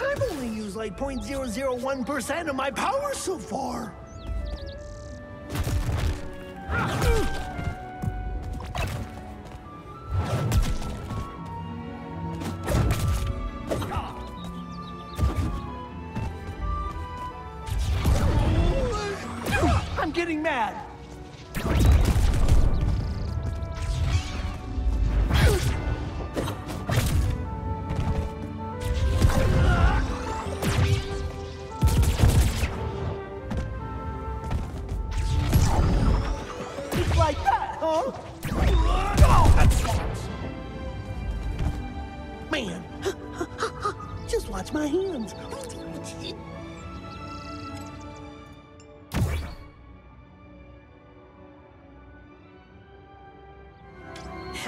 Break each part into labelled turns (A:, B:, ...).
A: I've only used like 0.001% of my power so far.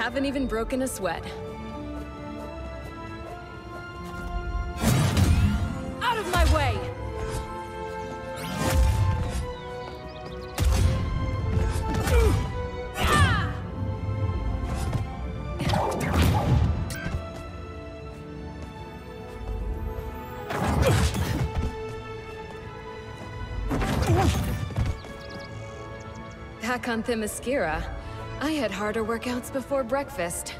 B: Haven't even broken a sweat. Out of my way! Back on Themyscira, I had harder workouts before breakfast.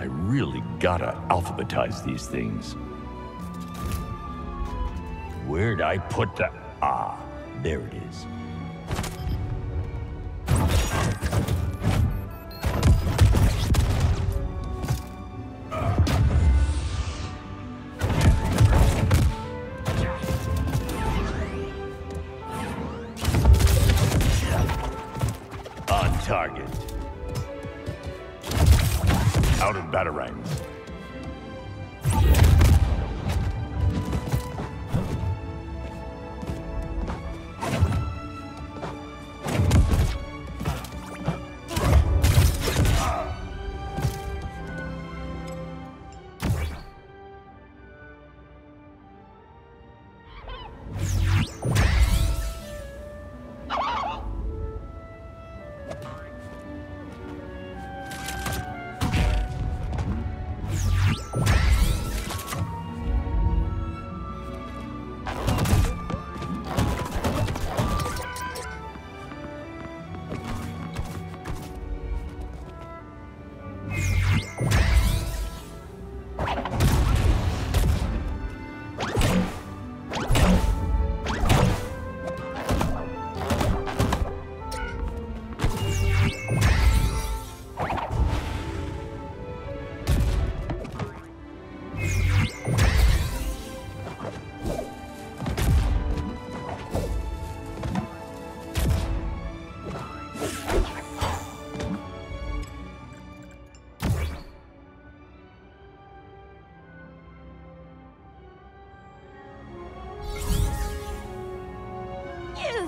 C: I really gotta alphabetize these things. Where'd I put the... Ah, there it is. Target. Out of batarangs.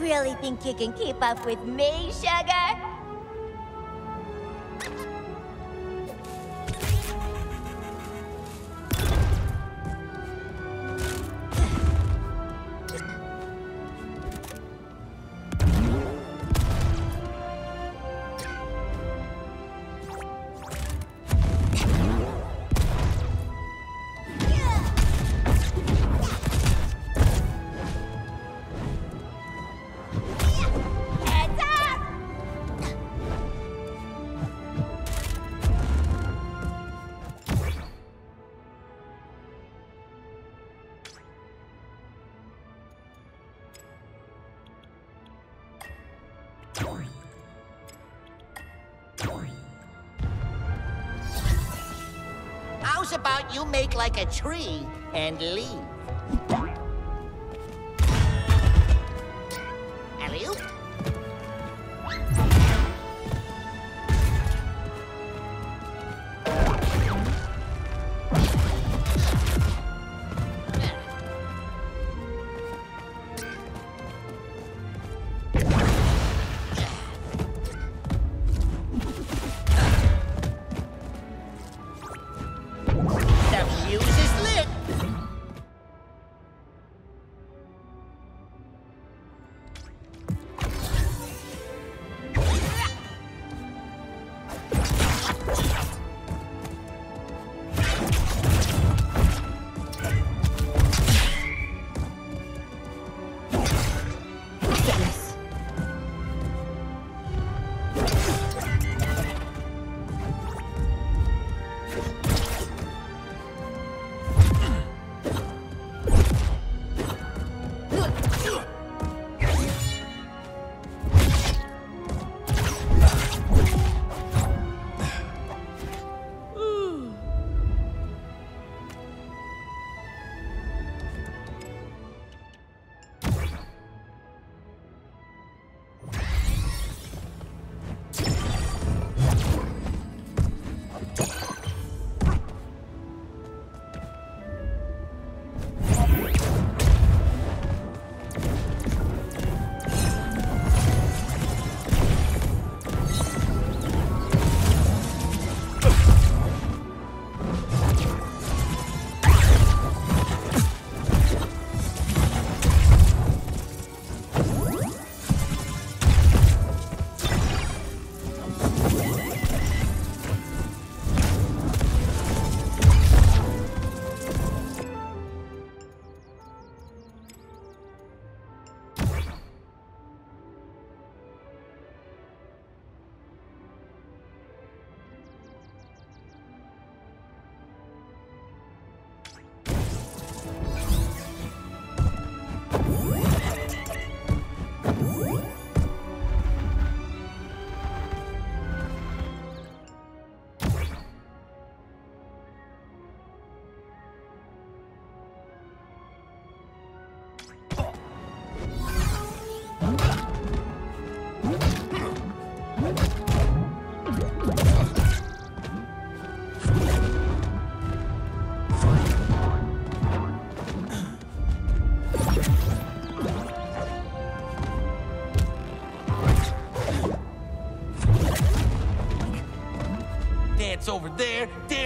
D: Really think you can keep up with me, sugar?
E: You make like a tree and leave?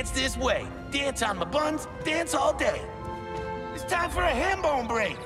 F: Dance this way. Dance on the buns, dance all day. It's time for a ham bone break.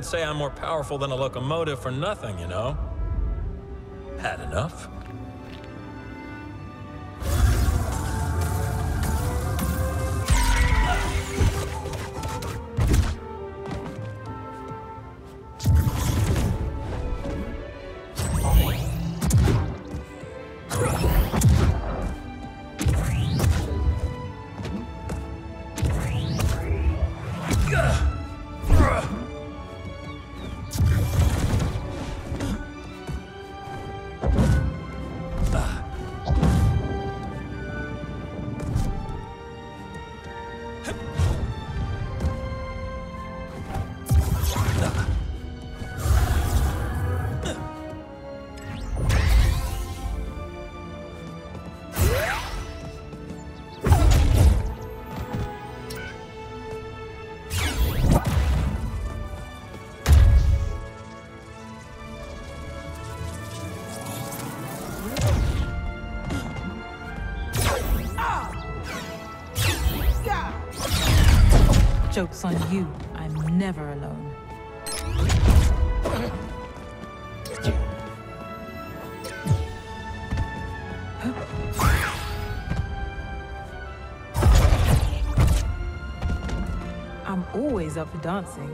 G: Don't say I'm more powerful than a locomotive for nothing, you know. Had enough.
H: Joke's on you. I'm never alone. I'm always up for dancing.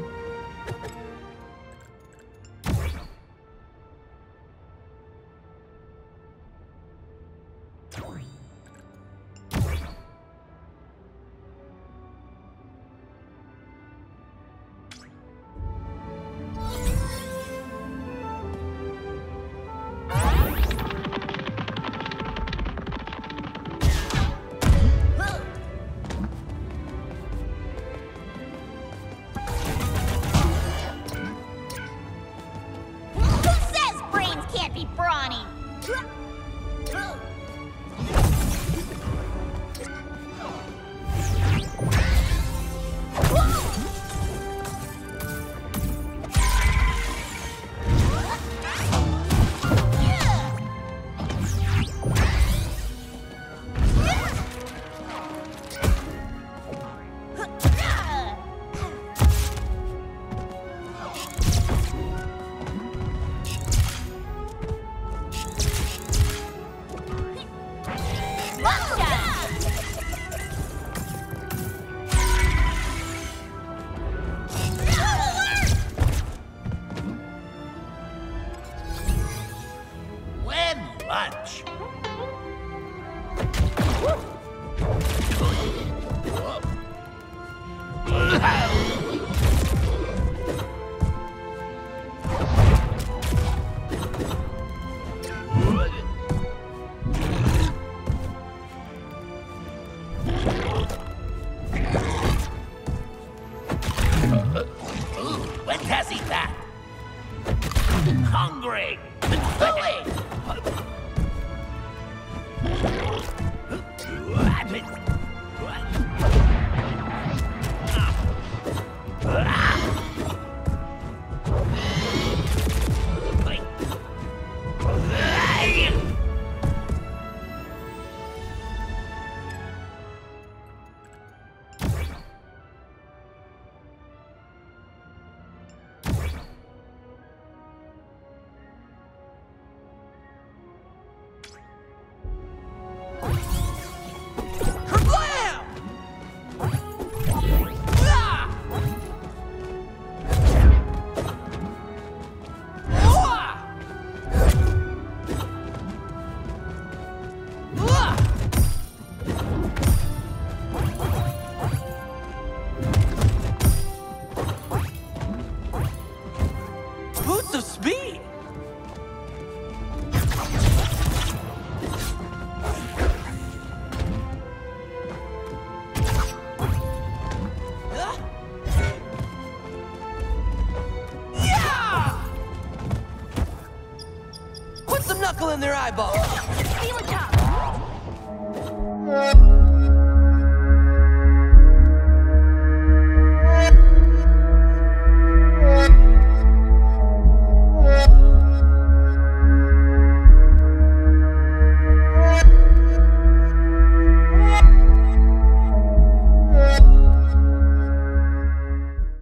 I: 是。in their eyeball.